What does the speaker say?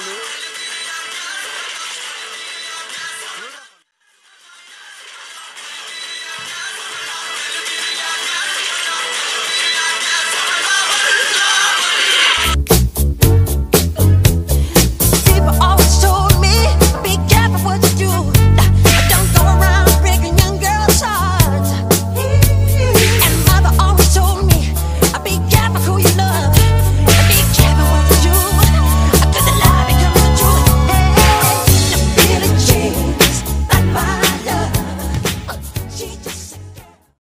Halo.